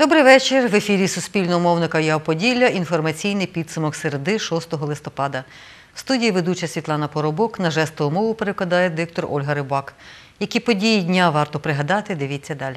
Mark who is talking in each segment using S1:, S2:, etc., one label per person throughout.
S1: Добрий вечір. В ефірі Суспільного мовника Я Поділля. Інформаційний підсумок середи 6 листопада. В студії ведуча Світлана Поробок на жестову мову перекладає диктор Ольга Рибак. Які події дня варто пригадати, дивіться далі.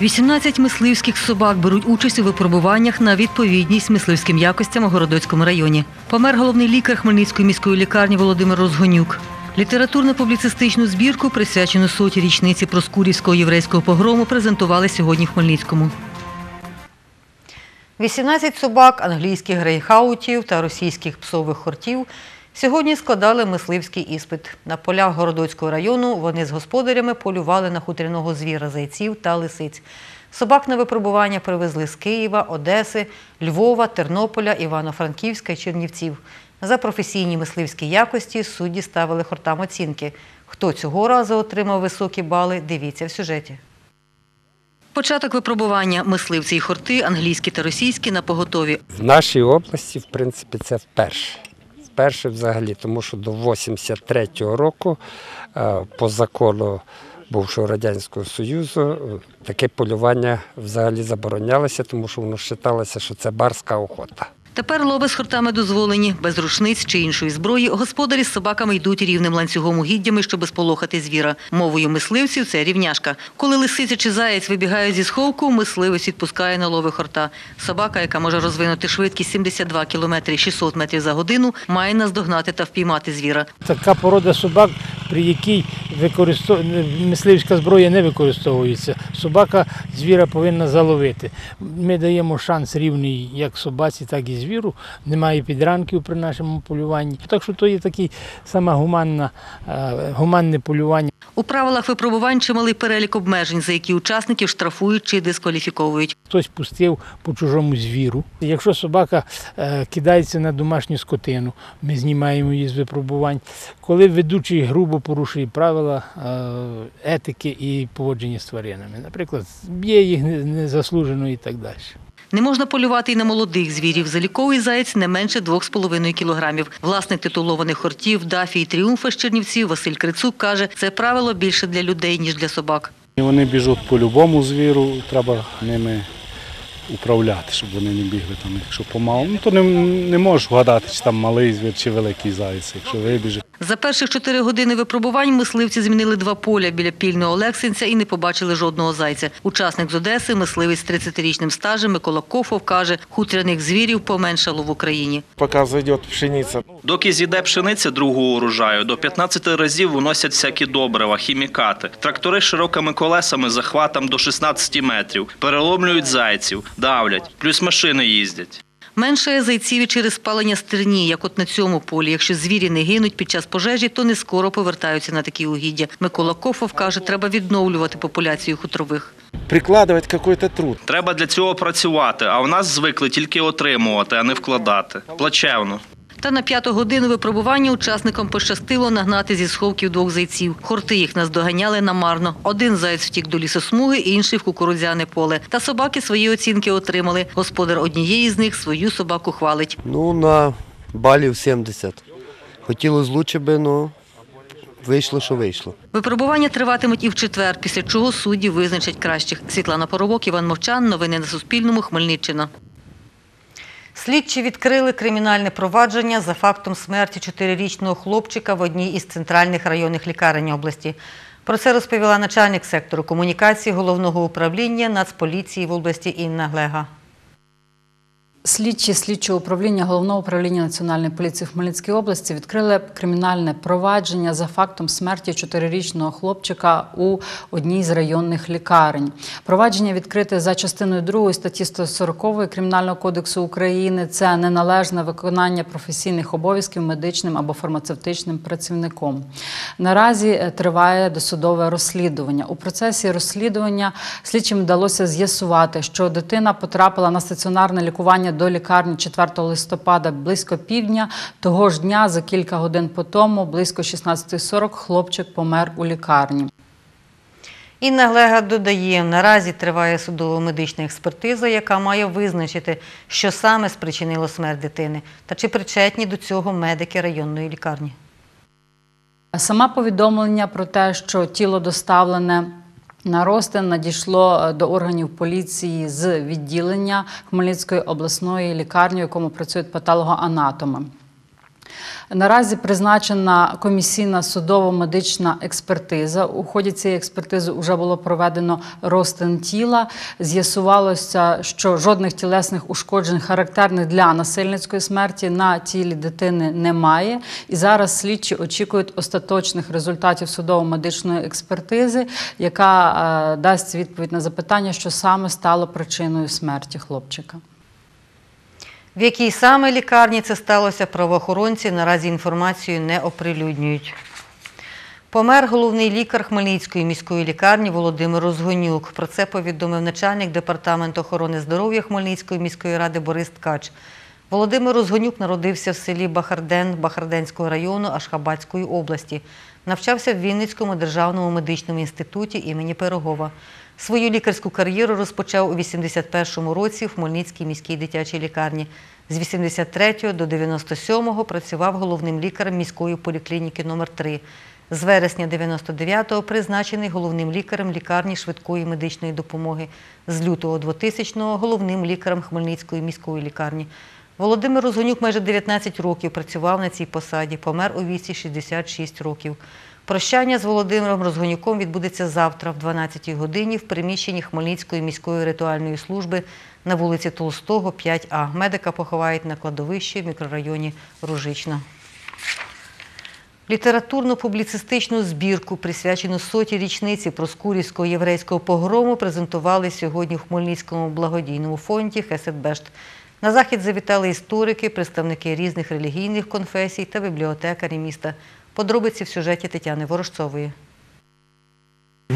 S1: Вісімнадцять мисливських собак беруть участь у випробуваннях на відповідність мисливським якостям у Городоцькому районі. Помер головний лікар Хмельницької міської лікарні Володимир Розгонюк. Літературно-публіцистичну збірку, присвячену сотій річниці Проскурівського єврейського погрому, презентували сьогодні в Хмельницькому. 18 собак, англійських грейхаундів та російських псових хортів сьогодні складали мисливський іспит. На полях Городоцького району вони з господарями полювали на хутряного звіра, зайців та лисиць. Собак на випробування привезли з Києва, Одеси, Львова, Тернополя, Івано-Франківська і Чернівців. За професійні мисливські якості судді ставили хортам оцінки. Хто цього разу отримав високі бали, дивіться в сюжеті. Початок випробування мисливці і хорти, англійські та російські, на поготові.
S2: В нашій області, в принципі, це вперше. Вперше взагалі, тому що до 83-го року е, по закону бувшого Радянського Союзу е, таке полювання взагалі заборонялося, тому що воно вважалося, що це барська охота.
S1: Тепер лови з хортами дозволені. Без рушниць чи іншої зброї господарі з собаками йдуть рівним ланцюгом угіддями, щоб сполохати звіра. Мовою мисливців це рівняшка. Коли лисиця чи заєць вибігають зі сховку, мисливець відпускає на лови хорта. Собака, яка може розвинути швидкість 72 км 600 метрів за годину, має наздогнати та впіймати звіра.
S3: Така порода собак, при якій використов... мисливська зброя не використовується. Собака звіра повинна заловити. Ми даємо шанс рівний як собаці, так і звіру. Немає підранків при нашому полюванні. Так що то є таке саме гуманне, полювання.
S1: У правилах випробувань чималий перелік обмежень, за які учасників штрафують чи дискваліфіковують.
S3: Хтось пустив по чужому звіру. Якщо собака е, кидається на домашню скотину, ми знімаємо її з випробувань. Коли ведучий грубо порушує правила е, етики і поводження з тваринами, наприклад, б'є їх не- незаслужено і так далі.
S1: Не можна полювати і на молодих звірів. Заліковий заєць не менше 2,5 кілограмів. Власник титулованих хортів Дафі і Тріумфа з Чернівців Василь Крицук каже, це правило більше для людей, ніж для собак.
S4: Вони біжуть по любому звіру, треба ними управляти, щоб вони не бігли там, якщо помало. Ну то не, не можеш вгадати, чи там малий звір, чи великий заяць, якщо вибіже.
S1: За перших чотири години випробувань мисливці змінили два поля біля пільного Олексинця і не побачили жодного зайця. Учасник з Одеси, мисливець з 30-річним стажем Микола Кофов каже, хутряних звірів поменшало в Україні.
S5: пока зайдет пшеница.
S6: Доки зійде пшениця другого урожаю, до 15 разів вносять всякі добрива, хімікати. Трактори з широкими колесами захватом до 16 метрів. Переломлюють зайців, давлять, плюс машини їздять.
S1: Менше зайців і через спалення стерні, як от на цьому полі. Якщо звірі не гинуть під час пожежі, то не скоро повертаються на такі угіддя. Микола Кофов каже, треба відновлювати популяцію хутрових.
S5: Прикладувати какой-то труд.
S6: Треба для цього працювати, а в нас звикли тільки отримувати, а не вкладати. Плачевно.
S1: Та на п'яту годину випробування учасникам пощастило нагнати зі сховків двох зайців. Хорти їх наздоганяли намарно. Один заєць втік до лісосмуги, інший в кукурудзяне поле. Та собаки свої оцінки отримали. Господар однієї з них свою собаку хвалить.
S7: Ну, на балів 70. Хотілося лучше би, але вийшло, що вийшло.
S1: Випробування триватимуть і в четвер, після чого судді визначать кращих. Світлана Поробок, Іван Мовчан. Новини на Суспільному. Хмельниччина. Слідчі відкрили кримінальне провадження за фактом смерті чотирирічного хлопчика в одній із центральних районних лікарень області. Про це розповіла начальник сектору комунікації головного управління Нацполіції в області Інна Глега.
S8: Слідчі слідчого управління головного управління національної поліції в Хмельницькій області відкрили кримінальне провадження за фактом смерті чотирирічного хлопчика у одній з районних лікарень. Провадження відкрите за частиною 2 статті 140 Кримінального кодексу України. Це неналежне виконання професійних обов'язків медичним або фармацевтичним працівником. Наразі е, триває досудове розслідування. У процесі розслідування слідчим вдалося з'ясувати, що дитина потрапила на стаціонарне лікування до лікарні 4 листопада близько півдня. Того ж дня, за кілька годин по тому, близько 16.40, хлопчик помер у лікарні.
S1: Інна Глега додає, наразі триває судово-медична експертиза, яка має визначити, що саме спричинило смерть дитини та чи причетні до цього медики районної лікарні.
S8: Саме повідомлення про те, що тіло доставлене на розтин, надійшло е, до органів поліції з відділення Хмельницької обласної лікарні, в якому працюють патологоанатоми. Наразі призначена комісійна судово-медична експертиза. У ході цієї експертизи вже було проведено розтин тіла. З'ясувалося, що жодних тілесних ушкоджень, характерних для насильницької смерті, на тілі дитини немає. І зараз слідчі очікують остаточних результатів судово-медичної експертизи, яка е, дасть відповідь на запитання, що саме стало причиною смерті хлопчика.
S1: В якій саме лікарні це сталося, правоохоронці наразі інформацію не оприлюднюють. Помер головний лікар Хмельницької міської лікарні Володимир Розгонюк. Про це повідомив начальник департаменту охорони здоров'я Хмельницької міської ради Борис Ткач. Володимир Розгонюк народився в селі Бахарден Бахарденського району Ашхабадської області. Навчався в Вінницькому державному медичному інституті імені Пирогова. Свою лікарську кар'єру розпочав у 81-му році в Хмельницькій міській дитячій лікарні. З 83 до 97-го працював головним лікарем міської поліклініки номер 3 З вересня 99-го призначений головним лікарем лікарні швидкої медичної допомоги. З лютого 2000-го головним лікарем Хмельницької міської лікарні. Володимир Розгонюк майже 19 років працював на цій посаді, помер у віці 66 років. Прощання з Володимиром Розгонюком відбудеться завтра, в 12-й годині, в приміщенні Хмельницької міської ритуальної служби на вулиці Толстого, 5А. Медика поховають на кладовищі в мікрорайоні Ружична. Літературно-публіцистичну збірку, присвячену соті річниці Проскурівського єврейського погрому, презентували сьогодні в Хмельницькому благодійному фонді Хесетбешт. На захід завітали історики, представники різних релігійних конфесій та бібліотекарі міста. Подробиці в сюжеті Тетяни Ворожцової.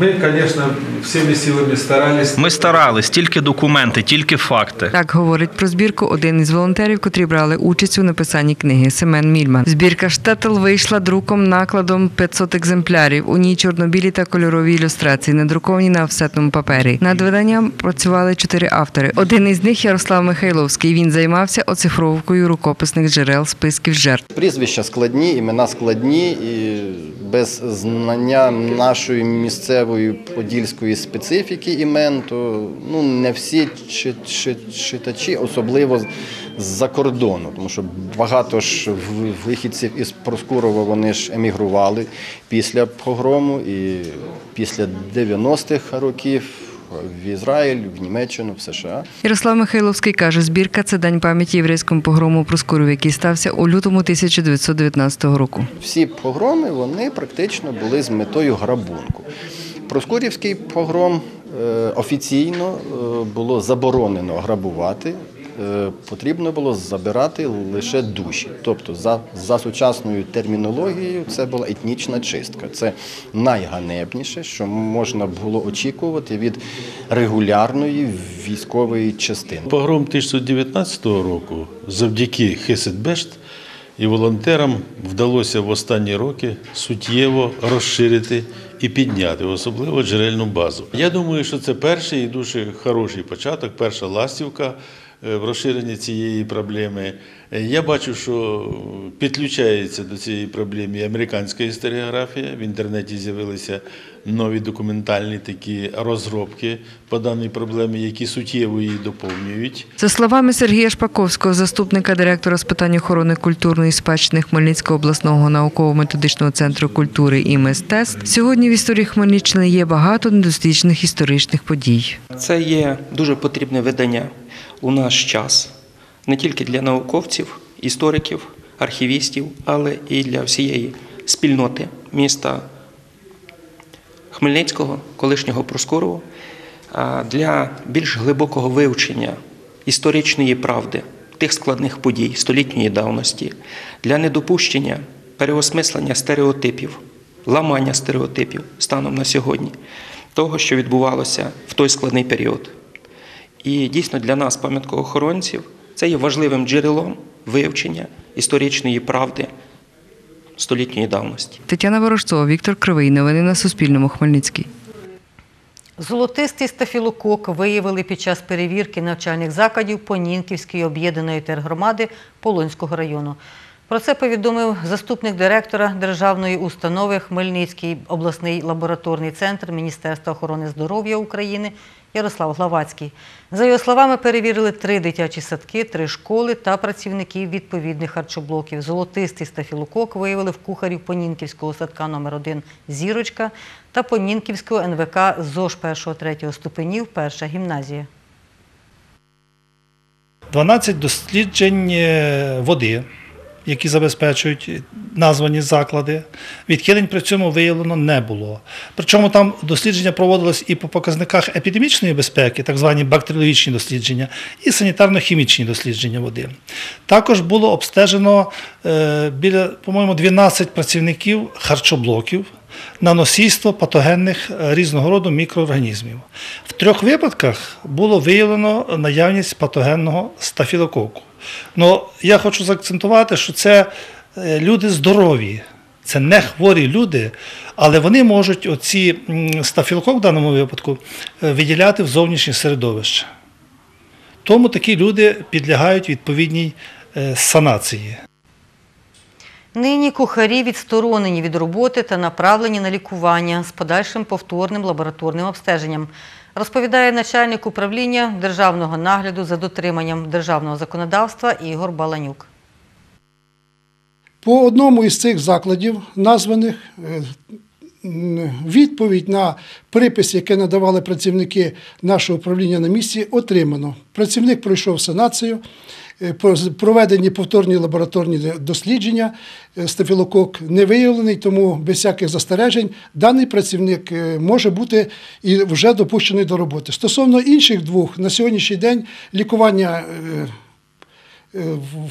S9: Мы, конечно, всеми силами старались.
S6: Ми старались, тільки документи, тільки факти.
S10: Так говорить про збірку один із волонтерів, котрі брали участь у написанні книги Семен Мільман. Збірка Штетл вийшла друком накладом 500 екземплярів. У ній чорнобілі та кольорові ілюстрації, надруковані на офсетному папері. Над виданням працювали чотири автори. Один із них Ярослав Михайловський. Він займався оцифровкою рукописних джерел списків жертв.
S11: Прізвища складні, імена складні, і без знання нашої місцевої подільської специфіки імен, то ну, не всі чи- чи- читачі, особливо з-за кордону, тому що багато ж вихідців із Проскурова вони ж емігрували після погрому і після 90-х років в Ізраїль, в Німеччину, в США.
S10: Ярослав Михайловський каже, збірка це день пам'яті єврейському погрому Проскурів, який стався у лютому 1919 року.
S11: Всі погроми вони практично були з метою грабунку. Проскурівський погром е, офіційно е, було заборонено грабувати. Е, Потрібно було забирати лише душі. Тобто, за, за сучасною термінологією, це була етнічна чистка. Це найганебніше, що можна було очікувати від регулярної військової частини.
S12: Погром 1919 року завдяки Хесетбешт і волонтерам вдалося в останні роки суттєво розширити і підняти, особливо джерельну базу. Я думаю, що це перший і дуже хороший початок, перша ластівка в розширенні цієї проблеми. Е, Я бачу, що підключається до цієї проблеми американська історіографія. В інтернеті з'явилися нові документальні такі розробки по даній проблемі, які суттєво її доповнюють.
S10: За словами Сергія Шпаковського, заступника директора з питань охорони культурної спадщини Хмельницького обласного науково-методичного центру культури і мистецтв, сьогодні в історії Хмельниччини є багато недосліджених історичних подій.
S13: Це є дуже потрібне видання у наш час не тільки для науковців, істориків, архівістів, але і для всієї спільноти міста Хмельницького, колишнього Проскурова, для більш глибокого вивчення історичної правди тих складних подій столітньої давності, для недопущення переосмислення стереотипів, ламання стереотипів станом на сьогодні, того, що відбувалося в той складний період. І дійсно для нас, пам'яткоохоронців, це є важливим джерелом вивчення історичної правди столітньої давності.
S10: Тетяна Ворожцова, Віктор Кривий. Новини на Суспільному. Хмельницький.
S1: Золотистий стафілокок виявили під час перевірки навчальних закладів Понінківської об'єднаної тергромади Полонського району. Про це повідомив заступник директора державної установи Хмельницький обласний лабораторний центр Міністерства охорони здоров'я України Ярослав Главацький. За його словами, перевірили три дитячі садки, три школи та працівників відповідних харчоблоків. Золотистий стафілокок виявили в кухарів Понінківського садка номер 1 «Зірочка» та Понінківського НВК ЗОЖ 1-3 ступенів, перша гімназія.
S14: 12 досліджень е, води, які забезпечують названі заклади. Відхилень при цьому виявлено не було. Причому там дослідження проводились і по показниках епідемічної безпеки, так звані бактеріологічні дослідження, і санітарно-хімічні дослідження води. Також було обстежено е, біля, по-моєму, 12 працівників харчоблоків на носійство патогенних е, різного роду мікроорганізмів. В трьох випадках було виявлено наявність патогенного стафілококу. Ну, я хочу заакцентувати, що це е, люди здорові, це не хворі люди, але вони можуть оці стафілокок в даному випадку е, виділяти в зовнішнє середовище. Тому такі люди підлягають відповідній е, санації.
S1: Нині кухарі відсторонені від роботи та направлені на лікування з подальшим повторним лабораторним обстеженням, розповідає начальник управління державного нагляду за дотриманням державного законодавства Ігор Баланюк.
S15: По одному із цих закладів, названих е, відповідь на припис, який надавали працівники нашого управління на місці, отримано. Працівник пройшов санацію, проведені повторні лабораторні дослідження. е, Стафілокок не виявлений, тому без всяких застережень даний працівник е, може бути і вже допущений до роботи. Стосовно інших двох, на сьогоднішній день лікування. е, е,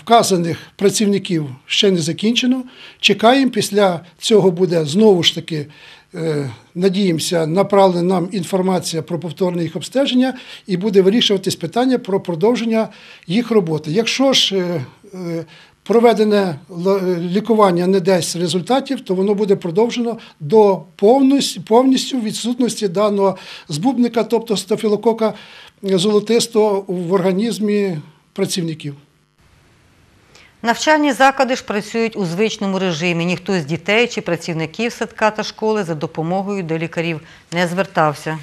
S15: вказаних працівників ще не закінчено. Чекаємо, після цього буде знову ж таки, е, надіємося, направлена нам інформація про повторне їх обстеження і буде вирішуватись питання про продовження їх роботи. Якщо ж е, е, проведене лікування не дасть результатів, то воно буде продовжено до повністю відсутності даного збубника, тобто стафілокока золотистого в організмі працівників.
S1: Навчальні заклади ж працюють у звичному режимі. Ніхто з дітей чи працівників садка та школи за допомогою до лікарів не звертався.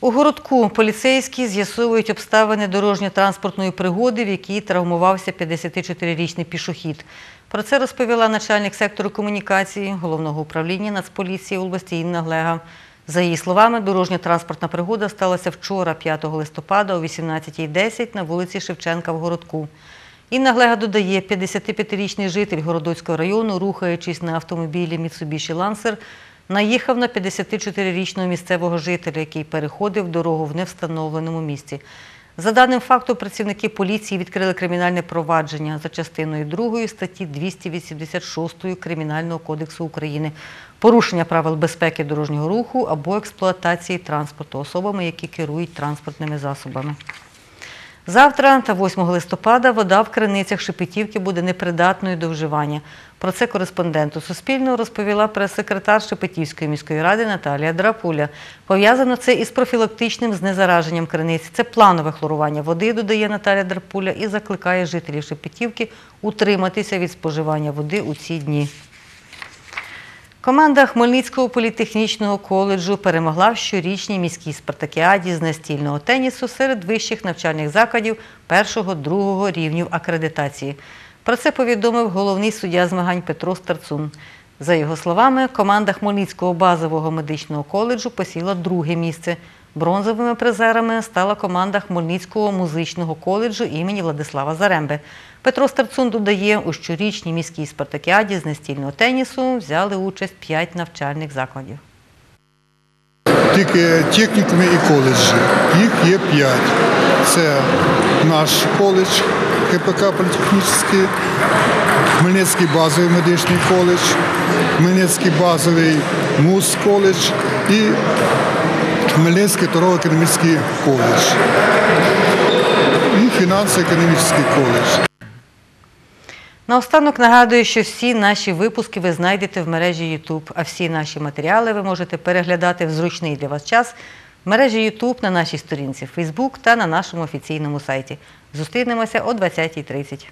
S1: У городку поліцейські з'ясовують обставини дорожньо-транспортної пригоди, в якій травмувався 54-річний пішохід. Про це розповіла начальник сектору комунікації головного управління Нацполіції області Інна Глега. За її словами, дорожньо-транспортна пригода сталася вчора, 5 листопада, о 18.10 на вулиці Шевченка в городку. Інна Глега додає, 55-річний житель Городоцького району, рухаючись на автомобілі Mitsubishi Lancer, наїхав на 54-річного місцевого жителя, який переходив дорогу в невстановленому місці. За даним фактом, працівники поліції відкрили кримінальне провадження за частиною 2 статті 286 Кримінального кодексу України порушення правил безпеки дорожнього руху або експлуатації транспорту особами, які керують транспортними засобами. Завтра та 8 листопада вода в криницях Шепетівки буде непридатною до вживання. Про це кореспонденту Суспільного розповіла прес-секретар Шепетівської міської ради Наталія Драпуля. Пов'язано це із профілактичним знезараженням криниць. Це планове хлорування води, додає Наталія Драпуля, і закликає жителів Шепетівки утриматися від споживання води у ці дні. Команда Хмельницького політехнічного коледжу перемогла в щорічній міській спартакіаді з настільного тенісу серед вищих навчальних закладів першого-другого рівнів акредитації. Про це повідомив головний суддя змагань Петро Старцун. За його словами, команда Хмельницького базового медичного коледжу посіла друге місце. Бронзовими призерами стала команда Хмельницького музичного коледжу імені Владислава Заремби. Петро Старцун додає, у щорічній міській спартакіаді з настільного тенісу взяли участь п'ять навчальних закладів.
S16: тільки технікуми і коледжі. Їх є п'ять. Це наш коледж КПК політехнічний, Хмельницький базовий медичний коледж, Хмельницький базовий МУЗ коледж і Хмельницький торгово-економічний коледж. І фінансово-економічний коледж.
S1: Наостанок нагадую, що всі наші випуски ви знайдете в мережі YouTube, а всі наші матеріали ви можете переглядати в зручний для вас час в мережі YouTube на нашій сторінці Facebook та на нашому офіційному сайті. Зустрінемося о 20.30.